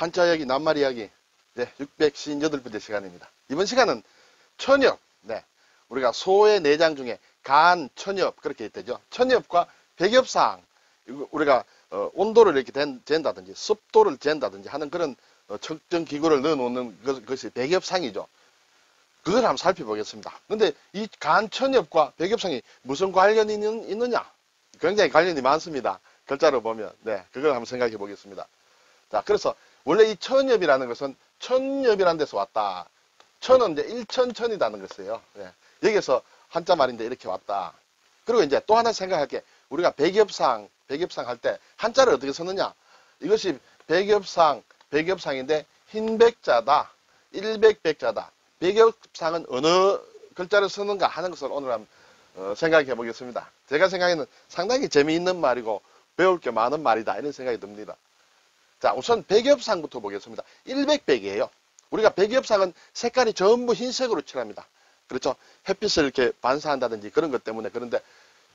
한자 이야기, 낱말 이야기. 네, 658번째 시간입니다. 이번 시간은 천엽. 네. 우리가 소의 내장 중에 간, 천엽, 그렇게 있대죠. 천엽과 백엽상. 우리가 어, 온도를 이렇게 댄, 잰다든지 습도를 잰다든지 하는 그런 어, 측정 기구를 넣어 놓는 것, 것이 백엽상이죠. 그걸 한번 살펴보겠습니다. 근데 이 간 천엽과 백엽상이 무슨 관련이 있는, 있느냐? 굉장히 관련이 많습니다. 글자로 보면. 네, 그걸 한번 생각해 보겠습니다. 자, 그래서 원래 이 천엽이라는 것은 천엽이라는 데서 왔다. 천은 이제 일천천이라는 것이에요. 네. 여기서 한자 말인데 이렇게 왔다. 그리고 이제 또 하나 생각할 게. 우리가 백엽상, 백엽상 할 때 한자를 어떻게 썼느냐? 이것이 백엽상, 백엽상인데 흰백자다. 일백백자다. 백엽상은 어느 글자를 쓰는가 하는 것을 오늘 한번 어, 생각해 보겠습니다. 제가 생각에는 상당히 재미있는 말이고 배울 게 많은 말이다 이런 생각이 듭니다. 자 우선 백엽상부터 보겠습니다. 일백백이에요. 우리가 백엽상은 색깔이 전부 흰색으로 칠합니다. 그렇죠? 햇빛을 이렇게 반사한다든지 그런 것 때문에 그런데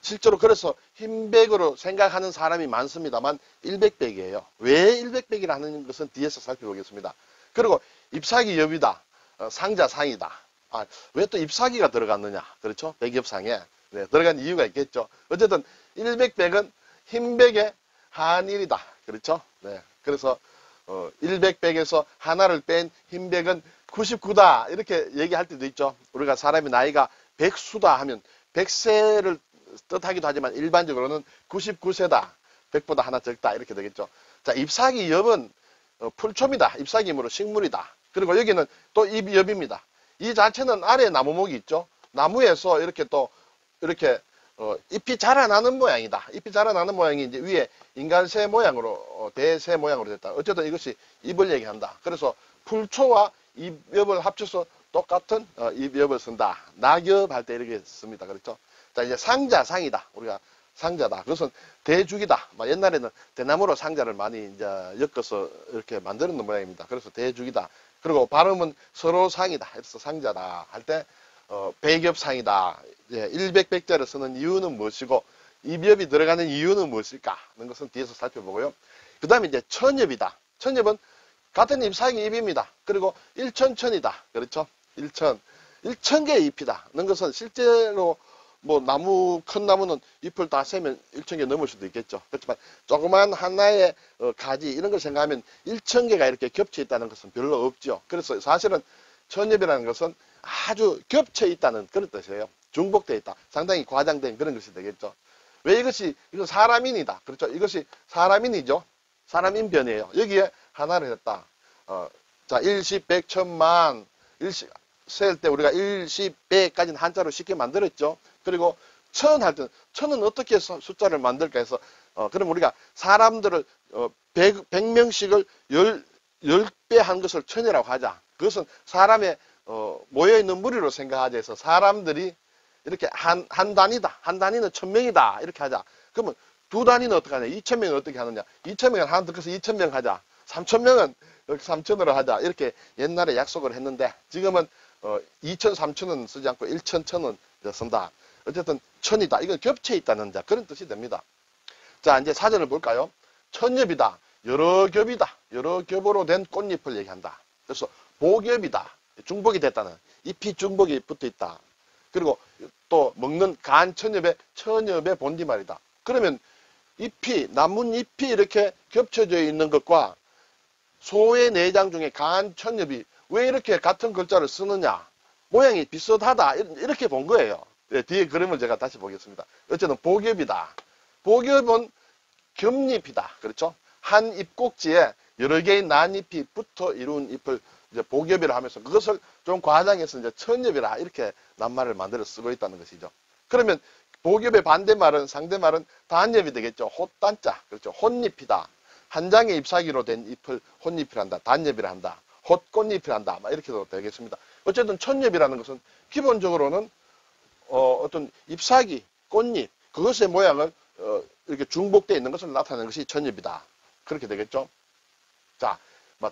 실제로 그래서 흰백으로 생각하는 사람이 많습니다만 일백백이에요. 왜 일백백이라는 것은 뒤에서 살펴보겠습니다. 그리고 잎사귀 엽이다. 어, 상자 상이다. 아, 왜 또 잎사귀가 들어갔느냐? 그렇죠? 백엽상에. 네, 들어간 이유가 있겠죠. 어쨌든 일백백은 흰백의 한일이다. 그렇죠? 네. 그래서 어, 일백백에서 하나를 뺀 흰백은 99다. 이렇게 얘기할 때도 있죠. 우리가 사람이 나이가 백수다 하면 백세를 뜻하기도 하지만 일반적으로는 99세다. 100보다 하나 적다. 이렇게 되겠죠. 자, 잎사귀 엽은 어, 풀초입니다. 잎사귀이므로 식물이다. 그리고 여기는 또 잎엽입니다. 이 자체는 아래에 나무목이 있죠. 나무에서 이렇게 또 이렇게 어, 잎이 자라나는 모양이다. 잎이 자라나는 모양이 이제 위에 인간새 모양으로 어, 대새 모양으로 됐다. 어쨌든 이것이 잎을 얘기한다. 그래서 풀초와 잎엽을 합쳐서 똑같은 어, 잎엽을 쓴다. 낙엽 할 때 이렇게 씁니다. 그렇죠? 자 이제 상자 상이다. 우리가 상자다. 그것은 대죽이다. 옛날에는 대나무로 상자를 많이 이제 엮어서 이렇게 만드는 모양입니다. 그래서 대죽이다. 그리고 발음은 서로 상이다. 해서 상자다. 할 때, 어, 백엽상이다. 예, 일백백자를 쓰는 이유는 무엇이고, 이비엽이 들어가는 이유는 무엇일까? 하는 것은 뒤에서 살펴보고요. 그 다음에 이제 천엽이다. 천엽은 같은 잎사귀 잎입니다. 그리고 일천천이다. 그렇죠? 일천. 일천 개의 잎이다. 는 것은 실제로 뭐 나무 큰 나무는 잎을 다 세면 1천개 넘을 수도 있겠죠. 그렇지만 조그만 하나의 어, 가지 이런 걸 생각하면 1천개가 이렇게 겹쳐 있다는 것은 별로 없죠. 그래서 사실은 천엽이라는 것은 아주 겹쳐 있다는 그런 뜻이에요. 중복되어 있다. 상당히 과장된 그런 것이 되겠죠. 왜 이것이 이건 사람인이다. 그렇죠. 이것이 사람인이죠. 사람인 변이에요. 여기에 하나를 했다. 어, 자, 일십, 백, 천만, 일십, 셀때 우리가 일십, 백까지는 한자로 쉽게 만들었죠. 그리고 천 할 때, 천은 어떻게 해서 숫자를 만들까 해서, 어, 그럼 우리가 사람들을, 어, 백, 백명씩을 열, 열배한 것을 천이라고 하자. 그것은 사람의, 어, 모여있는 무리로 생각하자 해서 사람들이 이렇게 한, 한 단위다. 한 단위는 천 명이다. 이렇게 하자. 그러면 두 단위는 어떻게 하느냐? 이천 명은 어떻게 하느냐? 이천 명은 하나 더해서 이천 명 하자. 삼천 명은 이렇게 삼천으로 하자. 이렇게 옛날에 약속을 했는데 지금은 어, 2천, 3천은 쓰지 않고 1천, 천은 쓴다. 어쨌든 천이다. 이건 겹쳐 있다는 자 그런 뜻이 됩니다. 자 이제 사전을 볼까요? 천엽이다. 여러 겹이다. 여러 겹으로 된 꽃잎을 얘기한다. 그래서 복엽이다. 중복이 됐다는 잎이 중복이 붙어 있다. 그리고 또 먹는 간천엽의 천엽의 본디말이다. 그러면 잎이 나뭇잎이 이렇게 겹쳐져 있는 것과 소의 내장 중에 간천엽이 왜 이렇게 같은 글자를 쓰느냐? 모양이 비슷하다. 이렇게 본 거예요. 네, 뒤에 그림을 제가 다시 보겠습니다. 어쨌든 복엽이다. 복엽은 겹잎이다. 그렇죠? 한 잎꼭지에 여러 개의 난잎이 붙어 이룬 잎을 이제 복엽이라 하면서 그것을 좀 과장해서 이제 천엽이라 이렇게 낱말을 만들어 쓰고 있다는 것이죠. 그러면 복엽의 반대말은 상대말은 단엽이 되겠죠. 헛단자. 그렇죠. 혼잎이다. 한 장의 잎사귀로 된 잎을 혼잎이라 한다. 단엽이라 한다. 헛꽃잎이라 한다. 이렇게도 되겠습니다. 어쨌든 천엽이라는 것은 기본적으로는 어, 어떤 잎사귀, 꽃잎, 그것의 모양을 어, 이렇게 중복되어 있는 것을 나타내는 것이 천엽이다. 그렇게 되겠죠. 자,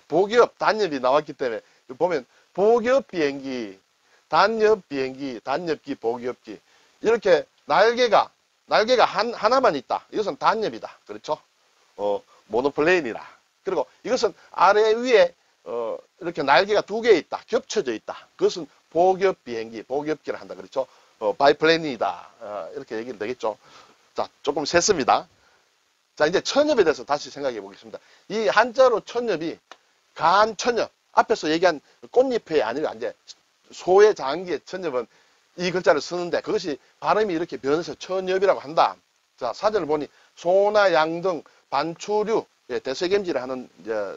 복엽, 단엽이 나왔기 때문에 보면 복엽 비행기, 단엽 비행기, 단엽기, 복엽기 이렇게 날개가 날개가 한, 하나만 있다. 이것은 단엽이다. 그렇죠? 어, 모노플레인이라. 그리고 이것은 아래 위에 어, 이렇게 날개가 두 개 있다. 겹쳐져 있다. 그것은 보겹 비행기, 보겹기를 한다. 그렇죠? 어, 바이플랜이다. 어, 이렇게 얘기를 되겠죠. 자, 조금 셌습니다. 자, 이제 천엽에 대해서 다시 생각해 보겠습니다. 이 한자로 천엽이 간천엽. 앞에서 얘기한 꽃잎의 아니라 이제 소의 장기의 천엽은 이 글자를 쓰는데 그것이 발음이 이렇게 변해서 천엽이라고 한다. 자, 사전을 보니 소나 양 등 반추류, 예, 대세겜질을 하는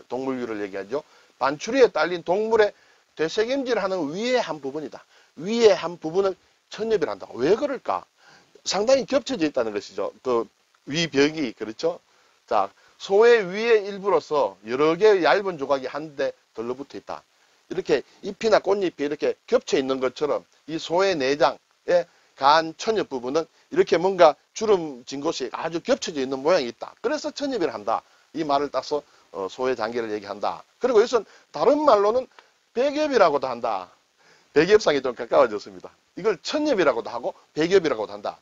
동물류를 얘기하죠. 반추류에 딸린 동물의 되새김질을 하는 위의 한 부분이다. 위의 한 부분을 천엽이라 한다. 왜 그럴까? 상당히 겹쳐져 있다는 것이죠. 그 위벽이 그렇죠. 자 소의 위의 일부로서 여러 개의 얇은 조각이 한데 들러붙어 있다. 이렇게 잎이나 꽃잎이 이렇게 겹쳐 있는 것처럼 이 소의 내장의 간 천엽 부분은 이렇게 뭔가 주름진 곳이 아주 겹쳐져 있는 모양이 있다. 그래서 천엽이라 한다. 이 말을 따서 어, 소의 장기를 얘기한다. 그리고 이것은 다른 말로는 백엽이라고도 한다. 백엽상이 좀 가까워졌습니다. 이걸 천엽이라고도 하고 백엽이라고도 한다.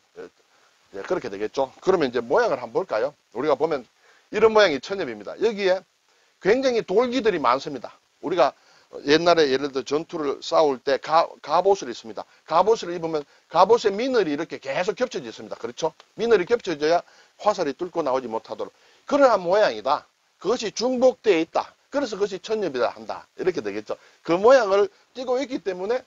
예, 그렇게 되겠죠. 그러면 이제 모양을 한번 볼까요? 우리가 보면 이런 모양이 천엽입니다. 여기에 굉장히 돌기들이 많습니다. 우리가 옛날에 예를 들어 전투를 싸울 때 가, 갑옷을 입습니다. 갑옷을 입으면 갑옷의 미늘이 이렇게 계속 겹쳐져 있습니다. 그렇죠? 미늘이 겹쳐져야 화살이 뚫고 나오지 못하도록. 그러한 모양이다. 그것이 중복되어 있다. 그래서 그것이 천엽이다 한다. 이렇게 되겠죠. 그 모양을 띄고 있기 때문에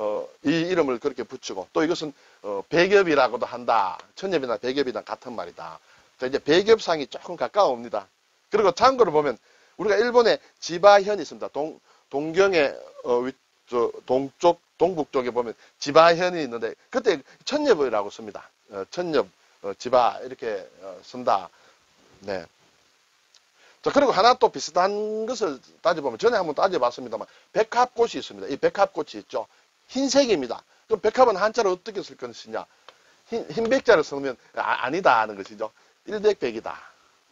어, 이 이름을 그렇게 붙이고 또 이것은 어, 백엽이라고도 한다. 천엽이나 백엽이나 같은 말이다. 자, 이제 백엽상이 조금 가까웁니다. 그리고 참고로 보면 우리가 일본에 지바현이 있습니다. 동, 동경의 어, 위, 저, 동쪽, 동북 쪽에 보면 지바현이 있는데 그때 천엽이라고 씁니다. 어, 천엽, 어, 지바 이렇게 어, 쓴다. 네. 자, 그리고 하나 또 비슷한 것을 따져보면 전에 한번 따져봤습니다만 백합꽃이 있습니다. 이 백합꽃이 있죠. 흰색입니다. 그럼 백합은 한자로 어떻게 쓸 것이냐? 흰, 흰 백자를 쓰면 아, 니다 하는 것이죠. 일백백이다.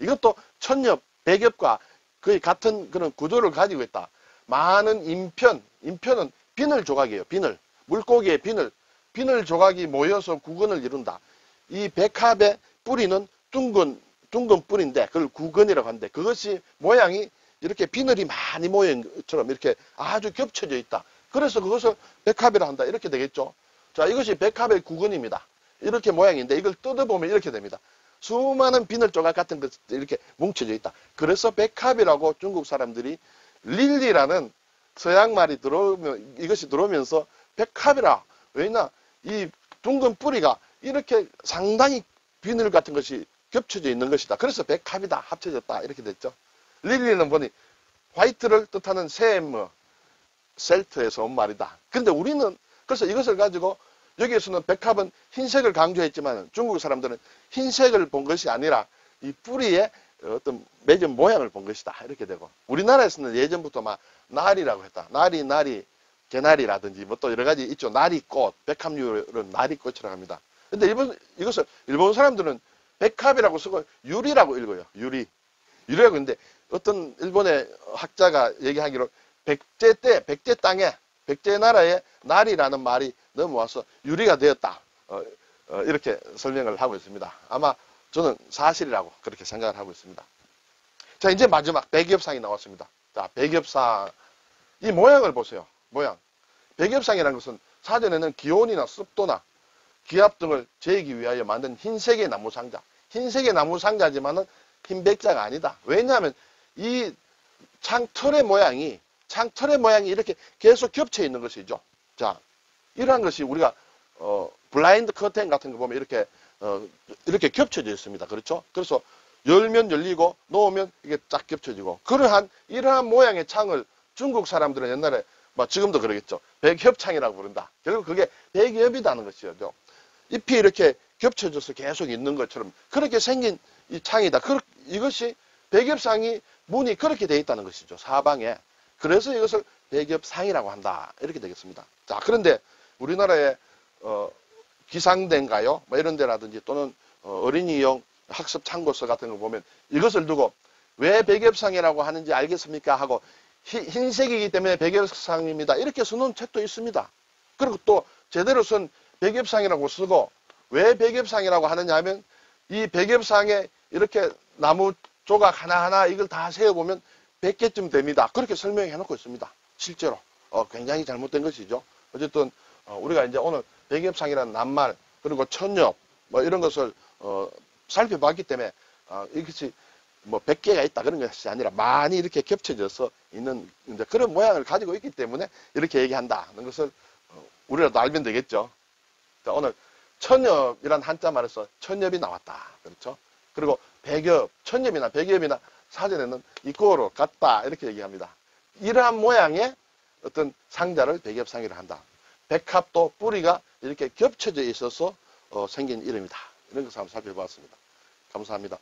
이것도 천엽, 백엽과 거의 같은 그런 구조를 가지고 있다. 많은 인편, 인편은 비늘 조각이에요. 비늘. 물고기의 비늘. 비늘 조각이 모여서 구근을 이룬다. 이 백합의 뿌리는 둥근 둥근 뿌리인데 그걸 구근이라고 하는데 그것이 모양이 이렇게 비늘이 많이 모인 것처럼 이렇게 아주 겹쳐져 있다. 그래서 그것을 백합이라 한다. 이렇게 되겠죠. 자, 이것이 백합의 구근입니다. 이렇게 모양인데 이걸 뜯어보면 이렇게 됩니다. 수많은 비늘 조각 같은 것이 이렇게 뭉쳐져 있다. 그래서 백합이라고 중국 사람들이 릴리라는 서양 말이 들어오면 이것이 들어오면서 백합이라 왜냐 이 둥근 뿌리가 이렇게 상당히 비늘 같은 것이 겹쳐져 있는 것이다. 그래서 백합이다. 합쳐졌다. 이렇게 됐죠. 릴리는 보니 화이트를 뜻하는 샘, 셀트에서 온 말이다. 근데 우리는 그래서 이것을 가지고 여기에서는 백합은 흰색을 강조했지만 중국 사람들은 흰색을 본 것이 아니라 이 뿌리에 어떤 맺은 모양을 본 것이다. 이렇게 되고 우리나라에서는 예전부터 막 날이라고 했다. 날이 날이 개나리라든지 뭐 또 여러 가지 있죠. 나리꽃, 백합류를 나리꽃이라고 합니다. 근데 일본 이것을 일본 사람들은 백합이라고 쓰고 유리라고 읽어요. 유리. 유리라고 있는데 어떤 일본의 학자가 얘기하기로 백제 때 백제 땅에 백제 나라에 날이라는 말이 넘어와서 유리가 되었다. 어, 어, 이렇게 설명을 하고 있습니다. 아마 저는 사실이라고 그렇게 생각을 하고 있습니다. 자 이제 마지막 백엽상이 나왔습니다. 자 백엽상 이 모양을 보세요. 모양. 백엽상이라는 것은 사전에는 기온이나 습도나 기압 등을 재기 위하여 만든 흰색의 나무 상자. 흰색의 나무 상자지만은 흰 백자가 아니다. 왜냐하면 이 창틀의 모양이 창틀의 모양이 이렇게 계속 겹쳐 있는 것이죠. 자, 이러한 것이 우리가 어, 블라인드 커튼 같은 거 보면 이렇게 어, 이렇게 겹쳐져 있습니다. 그렇죠? 그래서 열면 열리고 놓으면 이게 쫙 겹쳐지고 그러한 이러한 모양의 창을 중국 사람들은 옛날에 뭐 지금도 그러겠죠. 백협창이라고 부른다. 결국 그게 백엽이라는 것이죠. 잎이 이렇게 겹쳐져서 계속 있는 것처럼 그렇게 생긴 이 창이다. 그, 이것이 백엽상이 문이 그렇게 되어 있다는 것이죠. 사방에. 그래서 이것을 백엽상이라고 한다. 이렇게 되겠습니다. 자, 그런데 우리나라에 어, 기상대인가요? 뭐 이런 데라든지 또는 어, 린이용 학습 참고서 같은 거 보면 이것을 두고 왜 백엽상이라고 하는지 알겠습니까? 하고 흰, 색이기 때문에 백엽상입니다. 이렇게 쓰는 책도 있습니다. 그리고 또 제대로 쓴 백엽상이라고 쓰고 왜 백엽상이라고 하느냐 하면 이 백엽상에 이렇게 나무 조각 하나하나 이걸 다 세어보면 100개쯤 됩니다. 그렇게 설명해 놓고 있습니다. 실제로. 어, 굉장히 잘못된 것이죠. 어쨌든, 어, 우리가 이제 오늘 백엽상이라는 낱말, 그리고 천엽, 뭐 이런 것을, 어, 살펴봤기 때문에, 어, 이것이 뭐 100개가 있다 그런 것이 아니라 많이 이렇게 겹쳐져서 있는 이제 그런 모양을 가지고 있기 때문에 이렇게 얘기한다는 것을 어, 우리라도 알면 되겠죠. 자, 오늘 천엽이란 한자 말에서 천엽이 나왔다. 그렇죠? 그리고 백엽, 천엽이나 백엽이나 사전에는 이꼬로 같다. 이렇게 얘기합니다. 이러한 모양의 어떤 상자를 백엽상이라 한다. 백합도 뿌리가 이렇게 겹쳐져 있어서 어, 생긴 이름이다. 이런 것을 한번 살펴봤습니다. 감사합니다.